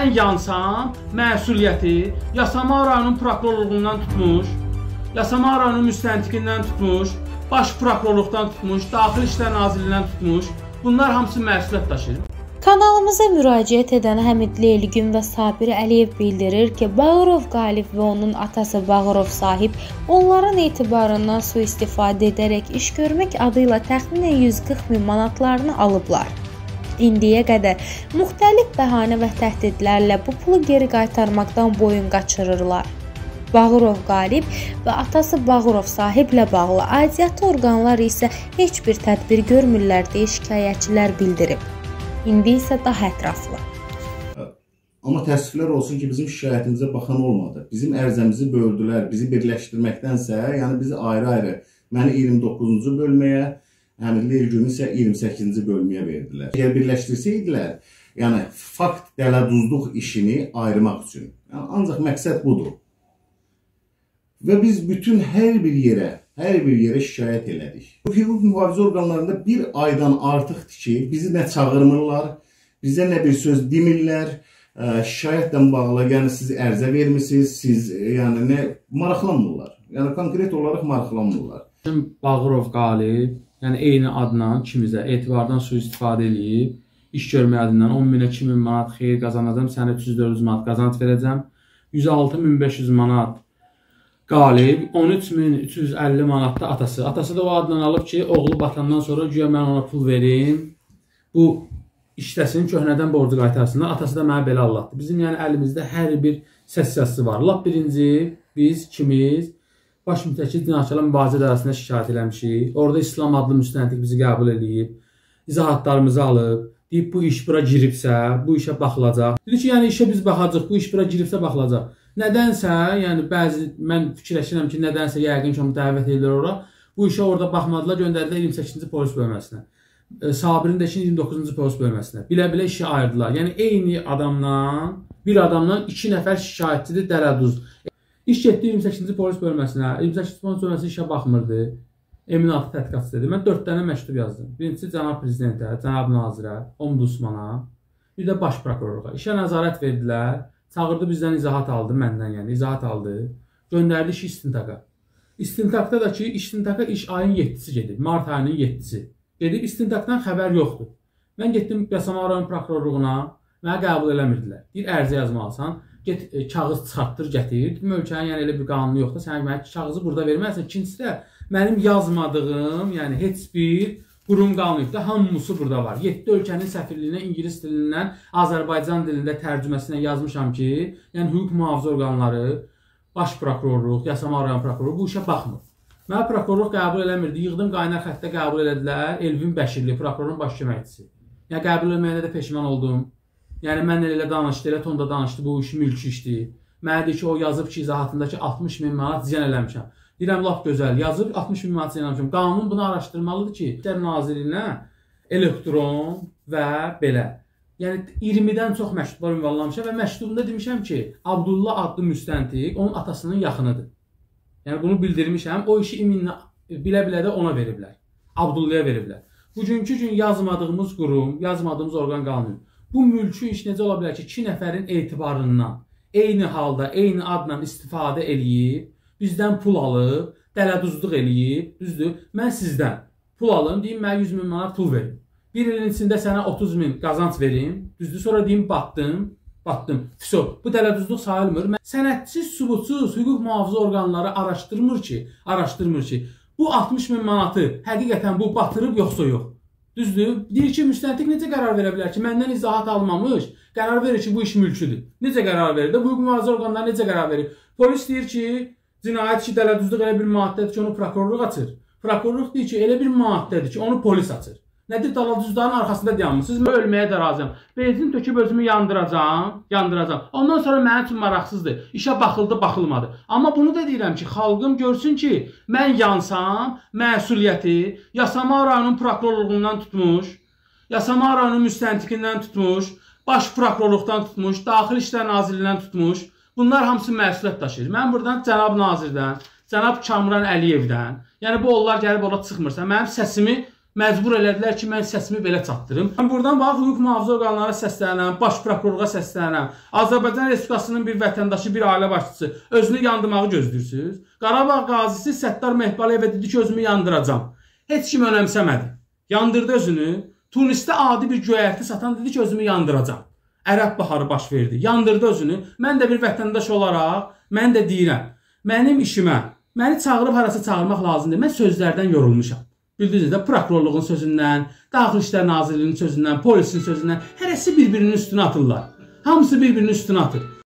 Mən yansam, məsuliyyəti Yasama rayonun prokurorluğundan tutmuş, Yasama rayonun müstəntiqindən tutmuş, baş prokurorluqdan tutmuş, Daxili İşlər Nazirliyindən tutmuş, bunlar hamısı məsuliyyət daşıyır. Kanalımıza müraciət edən Həmid Leylgün və Sabir Əliyev bildirir ki, Bağırov Qalib və onun atası Bağırov Sahib onların etibarından sui-istifadə edərək iş görmək adı ilə təxminən 140 min manatlarını alıblar. İndiyə qədər müxtəlif bəhanə və təhdidlərlə bu pulu geri qaytarmaqdan boyun qaçırırlar. Bağırov Qalib və atası Bağırov sahiblə bağlı aidiyyatı orqanlar isə heç bir tədbir görmürlər deyə şikayətçilər bildirib. İndi isə daha ətraflı. Amma təəssüflər olsun ki, bizim şikayətimizə baxan olmadı. Bizim ərizəmizi böldülər. Bizi birləşdirməkdənsə, yəni bizi ayrı-ayrı, məni 29-cu bölməyə, Elgünü isə 28-ci bölməyə verdilər. Əgər birləşdirsəydilər, yəni fakt dələduzluq işini ayırmaq üçün. Yəni ancaq məqsəd budur. Və biz bütün hər bir yerə hər bir yerə şikayət elədik. Bu hüquq mühafizə orqanlarında bir aydan artıqdır ki, bizi nə çağırmırlar, bizə nə bir söz demirlər, şikayətlə bağlı, yəni siz ərizə vermisiniz, siz yəni nə maraqlanmırlar. Yəni konkret olaraq maraqlanmırlar. Bağırov Qalib, yəni eyni adla kimizə etibardan sui-istifadə eləyib, iş görmək adından 10 minə 2000 manat xeyir qazanacam, sənə 300-400 manat qazanc verəcəm. 106500 manat Qalib 13350 manatda atası. Atası da o adla alıb ki, oğlu batandan sonra güya mən ona pul verim. Bu işləsin, köhnədən borcu qaytarsınlar. Atası da mənə belə anlatdı. Bizim yəni əlimizdə hər bir səsi var. Lap birinci biz kimiz baş mütəkkil cinayətçilər mübarizə idarəsində şikayət eləmişik. Orada İslam adlı müstəntiq bizi qəbul eləyib. İzahatlarımızı alıb. Deyib bu iş bura giribsə, bu işə baxılacaq. Dedi ki, yəni işə biz baxacağıq, bu iş bura giribsə baxılacaq. Nədənsə, yəni bəzi mən fikirləşirəm ki, nədənsə yəqin ki, onu dəvət edirlər ora. Bu işə orada baxmadılar, göndərdilər 28-ci polis bölməsinə. E, Sabirin də 29-cu polis bölməsinə. Bilə-bilə işi ayırdılar. Yəni eyni adamdan, bir adamdan 2 nəfər şikayətçidir dərəduz. İş getdi 28-ci polis bölməsinə. 28-ci polis bölməsi işə baxmırdı. Emin altı tədqiqatçı dedi. Mən 4 dənə məktub yazdım. Birincisi cənab prezidentə, cənab nazirə, ombudsmana, bir də baş prokurorluğa. İşə nəzarət verdilər. Çağırdı bizdən izahat aldı, məndən yəni izahat aldı. Göndərdi işi istintaqa. İstintaqda da ki, istintaka iş ayın 7-si gedib, mart ayının 7-si. Gedib istintaqdan xəbər yoxdur. Mən getdim Qəsama rayon prokurorluğuna, mənə qəbul eləmirdilər. Bir ərizə yazmalısan, get e, kağız çıxartdır, gətir. Ölkənin yəni elə bir qanunu yoxdur. Sən mənə kağızı burada verməlisən. İkincisi də mənim yazmadığım, yəni heç bir qurum qalmayıbdır. Hamısı burada var. 7 ölkənin səfirliyinə ingilis dilindən Azərbaycan dilində tərcüməsinə yazmışam ki, yəni hüquq mühafizə orqanları, baş prokurorluq, yasama rayon prokuroru bu işə baxmır. Mənə prokurorluq qəbul eləmirdi. Yığdım qaynar xəttə qəbul elədilər. Elvin Bəşirli, prokurorun baş köməkçisi. Yəni qəbul etməyinə də peşman oldum. Yəni mən elə danışdı, elə tonda danışdı, bu işi mülki işdir. Mənə deyir ki, o yazıb ki, izahatındakı 60 min manat ziyan eləmişəm. Deyirəm lap gözəl. Yazıb 60 min manat yanamışam. Qanun bunu araşdırmalıdır ki, İşlər Nazirliyinə elektron və belə. Yəni 20-dən çox məktublar ünvanlamışam və məktubunda demişəm ki, Abdullah adlı müstəntiq onun atasının yaxınıdır. Yəni bunu bildirmişəm. O işi iminlə bilə-bilə də ona veriblər. Abdullaya veriblər. Bugünkü gün yazmadığımız qurum, yazmadığımız orqan qalmır. Bu mülkü iş necə ola bilər ki, 2 nəfərin etibarından eyni halda, eyni adla istifadə eləyib bizdən pul alıb, dələduzluq eləyib, düzdür? Mən sizdən pul alım, deyim mənə 100 min manat pul verin. Bir ilin içində sənə 30 min qazanc verim, düzdür? Sonra deyim batdım, batdım. Fso, bu dələduzluq sayılmır. Mən sənədsiz, subutsuz hüquq mühafizə orqanları araşdırmır ki, araşdırmır ki, bu 60 min manatı həqiqətən bu batırıb yoxsa yox. Düzdür? Deyir ki, müstəntiq necə qərar verə bilər ki, məndən izahat almamış, qərar verir ki, bu iş mülküdür. Necə qərar verir də? Bu hüquq mühafizə orqanları necə qərar verir? Polis deyir ki, Cinayət işi dələduzluq elə bir maddədir ki, onu prokurorluq açır. Prokurorluq deyir ki, elə bir maddədir ki, onu polis açır. Nədir dələduzluqların arxasında dayanmısınız? Mən ölməyə də razıyam. Benzin töküb özümü yandıracağam, yandıracağam. Ondan sonra mənim üçün maraqsızdır. İşə baxıldı, baxılmadı. Amma bunu da deyirəm ki, xalqım görsün ki, mən yansam, məsuliyyəti Yasama rayonun prokurorluğundan tutmuş, Yasama rayonun müstəntiqindən tutmuş, baş prokurorluqdan tutmuş, Daxili İşlər Nazirliyindən tutmuş, Bunlar hamısı məsuliyyət daşıyır. Mən buradan cənab nazirdən, cənab Kamran Əliyevdən, yəni bu onlar gəlib ora çıxmırsa, mənim səsimi Məcbur elədilər ki, mən səsimi belə çatdırım. Mən buradan bax hüquq mühafizə orqanlarına səslənirəm, baş prokurorluğa səslənirəm. Azərbaycan Respublikasının bir vətəndaşı, bir ailə başçısı özünü yandırmağı gözləyirsiniz? Qarabağ qazisi Səttar Mehbaliyevə dedi ki, özümü yandıracam. Heç kim önəmsəmədi. Yandırdı özünü. Tunisdə adi bir göyərti satan dedi ki, özümü yandıracam. Ərəb baharı baş verdi. Yandırdı özünü. Mən də bir vətəndaş olaraq mən də deyirəm. Mənim işimə məni çağırıb harasa çağırmaq lazımdır. Mən sözlərdən yorulmuşam. Bildiniz də prokurorluğun sözündən, Daxili İşlər Nazirliyinin sözündən, polisin sözündən hərəsi bir-birinin üstünə atırlar. Hamısı bir-birinin üstünə atır.